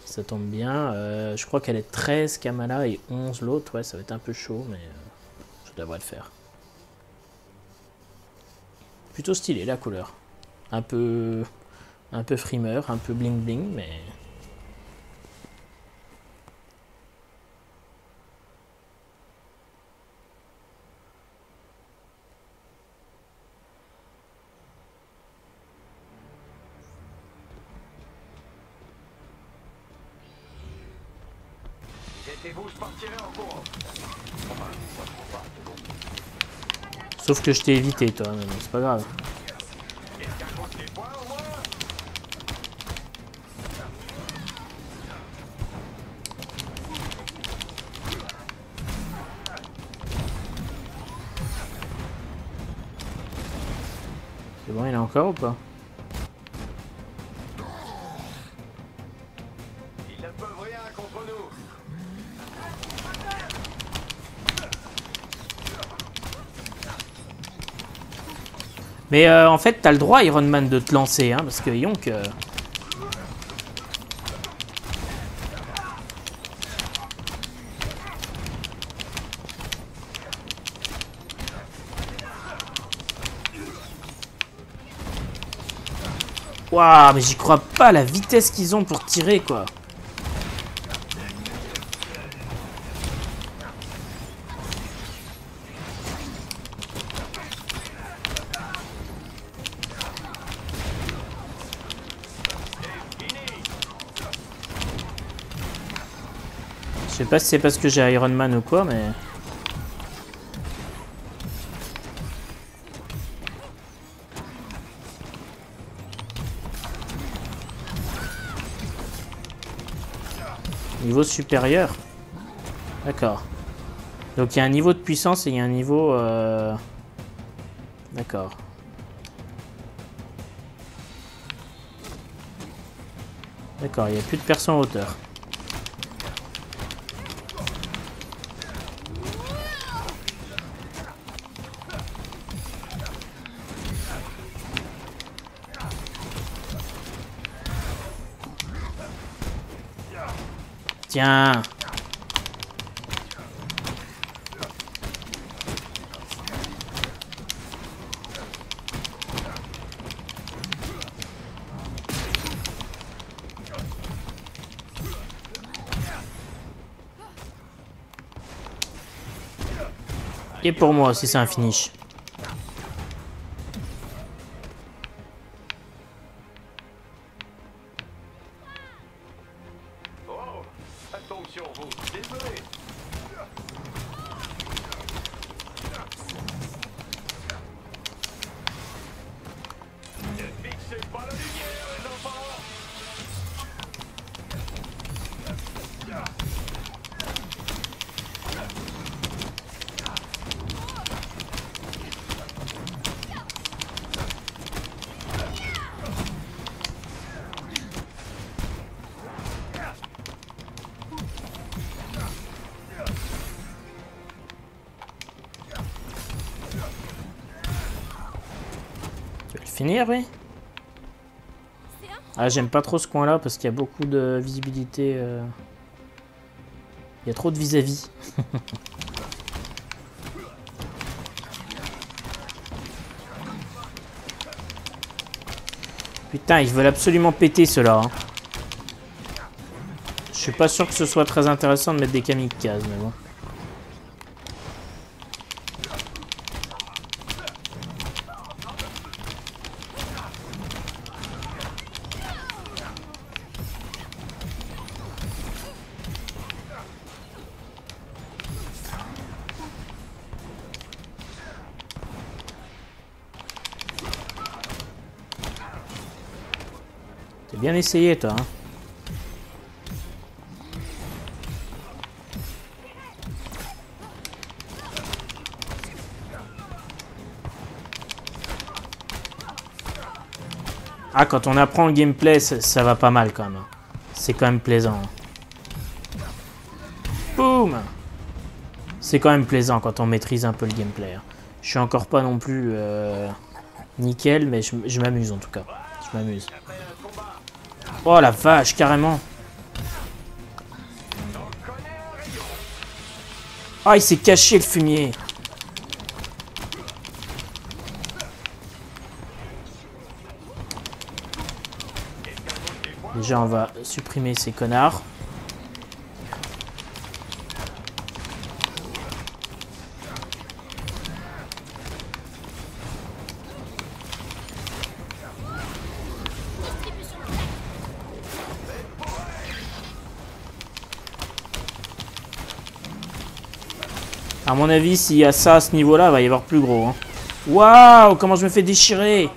Ça tombe bien. Euh, je crois qu'elle est 13 Kamala et 11 l'autre. Ouais, ça va être un peu chaud, mais euh, je devrais le faire. Plutôt stylé la couleur. Un peu, un peu frimeur, un peu bling bling, mais Mettez-vous, je partirai en courant. Sauf que je t'ai évité, toi. Mais c'est pas grave. C'est bon, il est encore ou pas? Mais euh, en fait, t'as le droit, Iron Man, de te lancer, hein, parce que Yonk... euh, Waouh, mais j'y crois pas, la vitesse qu'ils ont pour tirer, quoi. Pas si c'est parce que j'ai Iron Man ou quoi, mais... Niveau supérieur D'accord. Donc il y a un niveau de puissance et il y a un niveau... euh, D'accord. D'accord, il n'y a plus de perso en hauteur. Tiens Et pour moi aussi c'est un finish. Ah, j'aime pas trop ce coin-là parce qu'il y a beaucoup de visibilité. euh. Il y a trop de vis-à-vis. Putain, ils veulent absolument péter cela. hein. Je suis pas sûr que ce soit très intéressant de mettre des kamikazes, mais bon. Hein. Ah, quand on apprend le gameplay, ça, va pas mal quand même. hein. C'est quand même plaisant. hein. Boum C'est quand même plaisant quand on maîtrise un peu le gameplay. Je suis encore pas non plus euh, nickel, mais je m'amuse en tout cas. Je m'amuse. Oh la vache, carrément. Ah, il s'est caché le fumier. Déjà, on va supprimer ces connards. À mon avis, s'il y a ça à ce niveau-là, il va y avoir plus gros. hein. Waouh, comment je me fais déchirer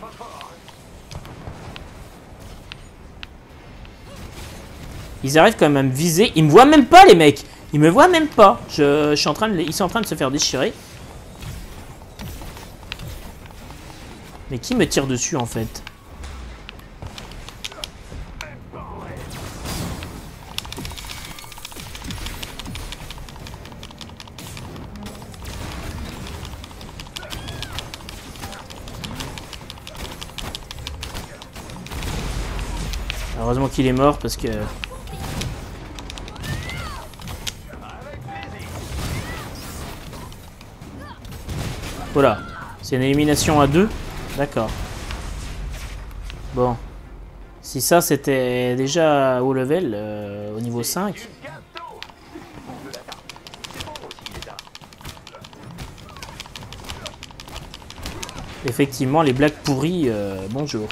Ils arrivent quand même à me viser. Ils me voient même pas, les mecs. Ils me voient même pas. Je, suis en train ils sont en train de se faire déchirer. Mais qui me tire dessus, en fait? Qu'il est mort parce que... Voilà. C'est une élimination à deux D'accord. Bon. Si ça c'était déjà haut level, euh, au niveau 5. Effectivement, les blagues pourries, euh, bonjour.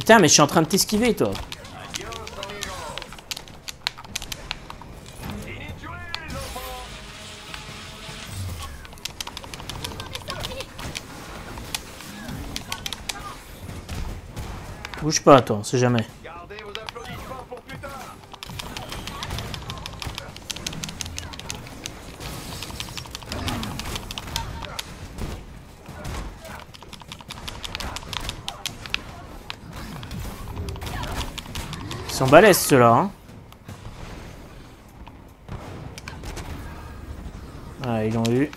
Putain, mais je suis en train de t'esquiver, toi. Bouge pas, toi, on sait jamais. Sont balèzes, ceux-là, hein. Ah, ils l'ont eu.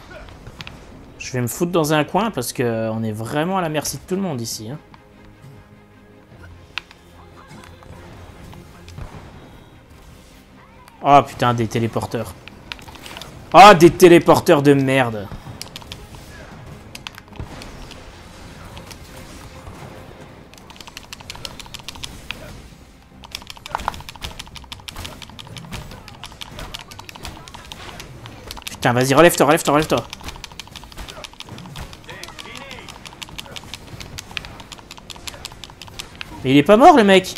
Je vais me foutre dans un coin parce que on est vraiment à la merci de tout le monde ici. Oh putain, des téléporteurs. Oh, des téléporteurs de merde. Putain, vas-y, relève-toi, relève-toi, relève-toi. Mais il est pas mort, le mec.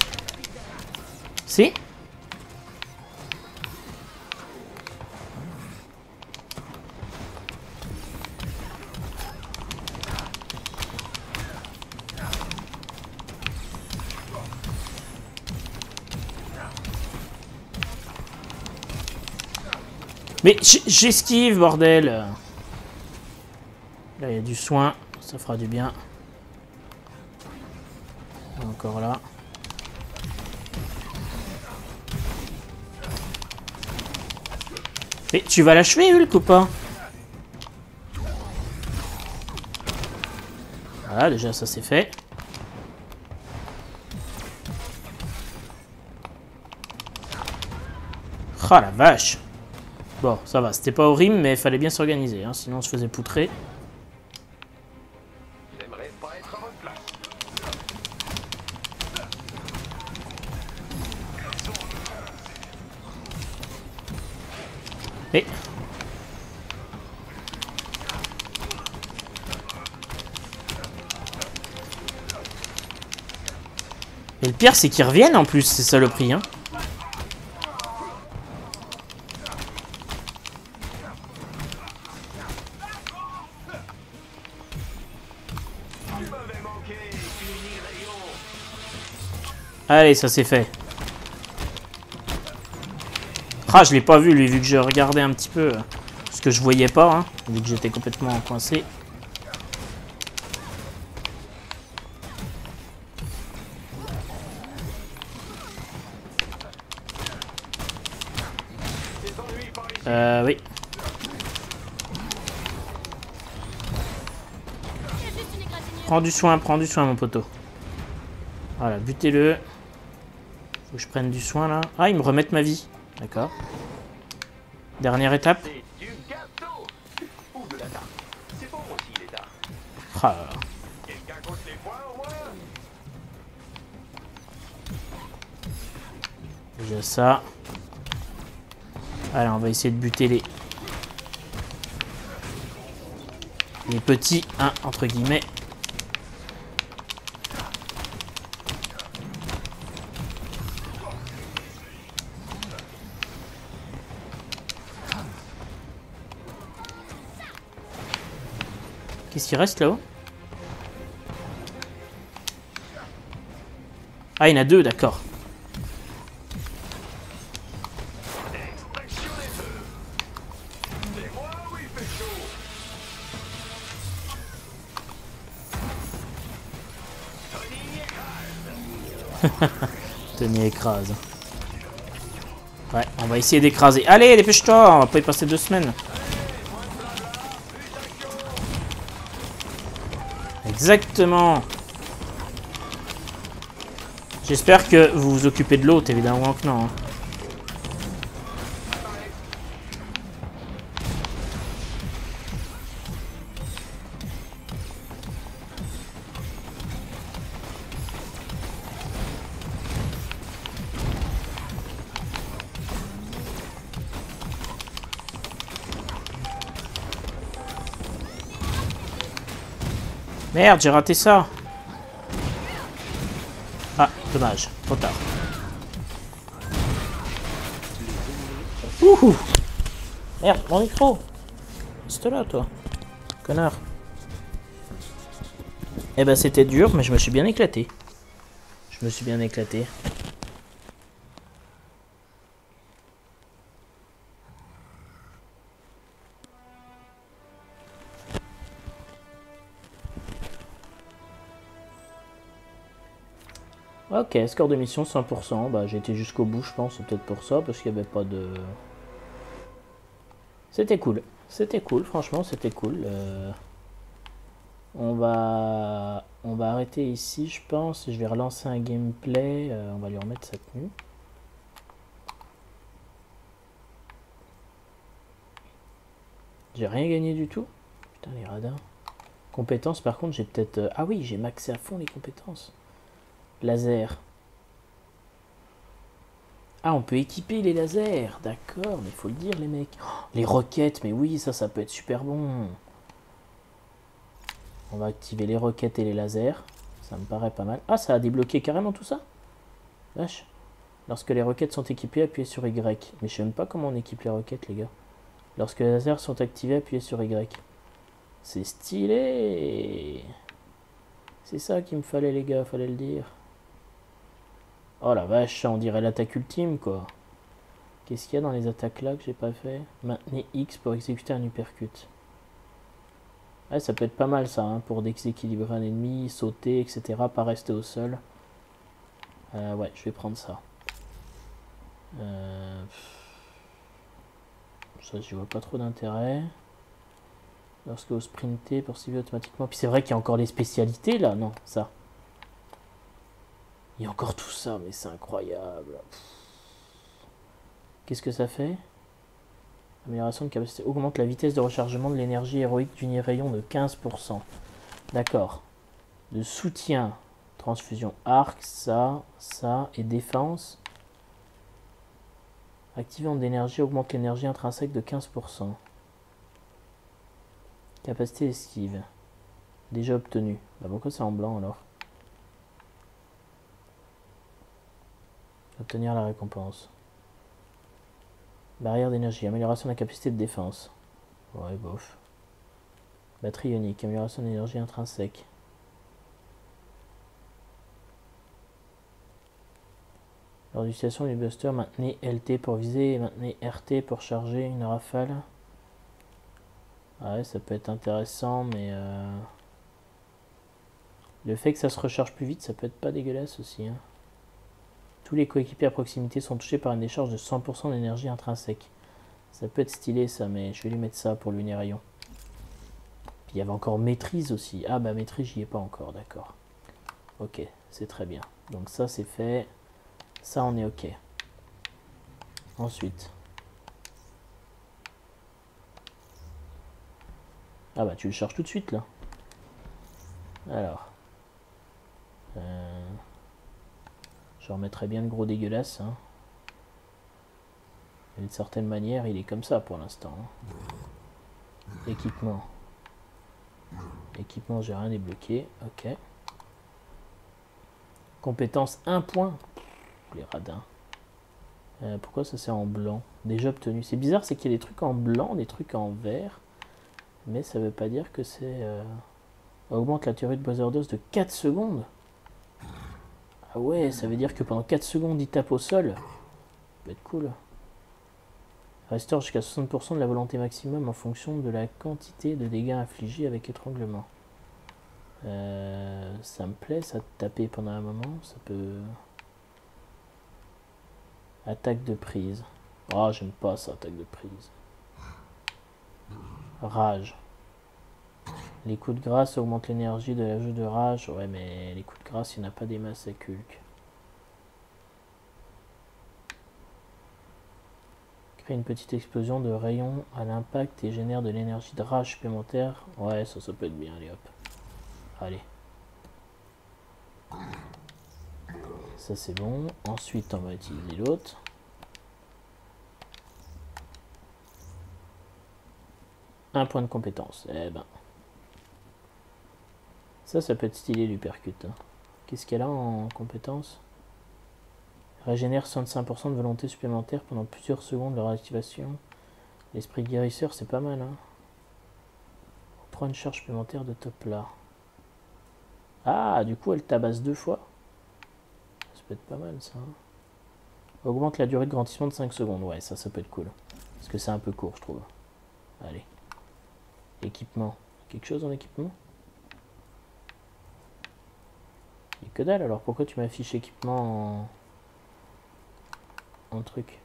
Mais j'esquive, bordel Là, il y a du soin, ça fera du bien. Encore là. Mais tu vas l'achever, Hulk, ou pas? Voilà, déjà, ça c'est fait. Ah la vache Bon, ça va, c'était pas horrible, mais il fallait bien s'organiser, hein, sinon on se faisait poutrer. Et le pire, c'est qu'ils reviennent en plus, c'est ça le prix, hein. Ça c'est fait. Ah, je l'ai pas vu lui, vu que je regardais un petit peu. euh, Ce que je voyais pas, hein, vu que j'étais complètement coincé. Euh, oui. Prends du soin, prends du soin, mon poteau. Voilà, butez-le. Faut que je prenne du soin, là. Ah, ils me remettent ma vie. D'accord. Dernière étape. Ah, Déjà ça. Allez, on va essayer de buter les... Les petits, hein, entre guillemets. Qu'est-ce reste là-haut Ah, il y en a deux, d'accord. Tony écrase. Ouais, on va essayer d'écraser. Allez, dépêche-toi, on va pas y passer deux semaines. Exactement. J'espère que vous vous occupez de l'autre, évidemment que non. hein. Merde, j'ai raté ça. Ah, dommage, trop tard. Ouhou Merde, mon micro C'était là, toi. Connard. Eh ben, c'était dur, mais je me suis bien éclaté. Je me suis bien éclaté. Score de mission 100%. Bah, j'ai été jusqu'au bout, je pense. C'est peut-être pour ça, parce qu'il n'y avait pas de... C'était cool. C'était cool, franchement, c'était cool. Euh, On va... On va arrêter ici, je pense. Je vais relancer un gameplay. Euh, on va lui remettre sa tenue. J'ai rien gagné du tout. Putain, les radars. Compétences, par contre, j'ai peut-être... euh, Ah oui, j'ai maxé à fond les compétences. Laser. Ah, on peut équiper les lasers. D'accord, mais faut le dire, les mecs. Oh, les roquettes, mais oui, ça, ça peut être super bon. On va activer les roquettes et les lasers. Ça me paraît pas mal. Ah, ça a débloqué carrément tout ça? Vache. Lorsque les roquettes sont équipées, appuyez sur Y. Mais je sais même pas comment on équipe les roquettes, les gars. Lorsque les lasers sont activés, appuyez sur Y. C'est stylé C'est ça qu'il me fallait, les gars, fallait le dire. Oh la vache, on dirait l'attaque ultime, quoi. Qu'est-ce qu'il y a dans les attaques là que j'ai pas fait? Maintenez X pour exécuter un uppercut. Ouais, ça peut être pas mal ça, hein, pour déséquilibrer un ennemi, sauter, etc. Pas rester au sol. Euh, ouais, je vais prendre ça. Euh... Ça, j'y vois pas trop d'intérêt. Lorsque vous sprintez, poursuivez automatiquement. Puis c'est vrai qu'il y a encore les spécialités là, non, ça. Il y a encore tout ça, mais c'est incroyable. Qu'est-ce que ça fait? Amélioration de capacité. Augmente la vitesse de rechargement de l'énergie héroïque du rayon de 15%. D'accord. De soutien. Transfusion arc, ça, ça. Et défense. Activant d'énergie augmente l'énergie intrinsèque de 15%. Capacité esquive. Déjà obtenu. Bah pourquoi c'est en blanc alors? Obtenir la récompense. Barrière d'énergie. Amélioration de la capacité de défense. Ouais, bof. Batterie ionique. Amélioration de l'énergie intrinsèque. Lors d'utilisation du buster, maintenez LT pour viser et maintenez RT pour charger une rafale. Ouais, ça peut être intéressant, mais... euh, Le fait que ça se recharge plus vite, ça peut être pas dégueulasse aussi. hein. Tous les coéquipiers à proximité sont touchés par une décharge de 100% d'énergie intrinsèque. Ça peut être stylé ça, mais je vais lui mettre ça pour lui rayon. Puis il y avait encore maîtrise aussi. Ah bah maîtrise, j'y ai pas encore, d'accord. Ok, c'est très bien. Donc ça c'est fait. Ça on est ok. Ensuite. Ah bah tu le charges tout de suite là. Alors. Euh, je remettrai bien le gros dégueulasse. hein. D'une certaine manière, il est comme ça pour l'instant. hein. Équipement. Équipement, j'ai rien débloqué. Ok. Compétence 1 point. Les radins. Euh, pourquoi ça c'est en blanc? Déjà obtenu. C'est bizarre, c'est qu'il y a des trucs en blanc, des trucs en vert. Mais ça veut pas dire que c'est... euh, Augmente la théorie de Buzzardos de 4 secondes. Ah ouais, ça veut dire que pendant 4 secondes, il tape au sol. Ça va être cool. Restaure jusqu'à 60% de la volonté maximum en fonction de la quantité de dégâts infligés avec étranglement. Euh, ça me plaît, ça taper pendant un moment. Ça peut... Attaque de prise. Oh, j'aime pas ça, attaque de prise. Rage. Les coups de grâce augmentent l'énergie de la jeu de rage. Ouais, mais les coups de grâce, il n'y en a pas des masses à Kulk. Crée une petite explosion de rayon à l'impact et génère de l'énergie de rage supplémentaire. Ouais, ça, ça peut être bien. Allez, hop. Allez. Ça, c'est bon. Ensuite, on va utiliser l'autre. Un point de compétence. Eh ben. Ça, ça peut être stylé, l'hypercute. hein. Qu'est-ce qu'elle a en compétence? Régénère 65% de volonté supplémentaire pendant plusieurs secondes leur activation. L'esprit guérisseur, c'est pas mal. Hein. On prend une charge supplémentaire de top là. Ah, du coup, elle tabasse deux fois. Ça peut être pas mal, ça. hein. Augmente la durée de grandissement de 5 secondes. Ouais, ça, ça peut être cool. Parce que c'est un peu court, je trouve. Allez. Équipement. Quelque chose en équipement Et que dalle, alors pourquoi tu m'affiches équipement en... truc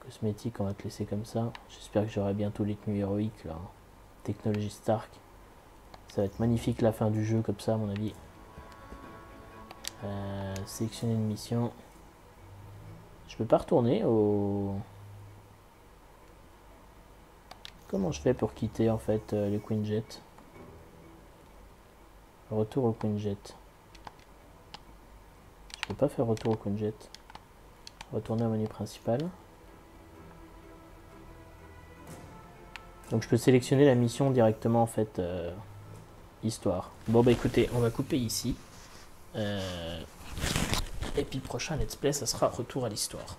Cosmétique, on va te laisser comme ça. J'espère que j'aurai bientôt les tenues héroïques, là. Technologie Stark. Ça va être magnifique la fin du jeu, comme ça, à mon avis. Euh, sélectionner une mission. Je peux pas retourner au... Comment je fais pour quitter, en fait, euh, les Queen Jet Retour au Queen Jet. Je peux pas faire retour au Queen Jet. Retourner au menu principal. Donc je peux sélectionner la mission directement en fait euh, histoire. Bon bah écoutez, on va couper ici. Euh, et puis le prochain let's play ça sera retour à l'histoire.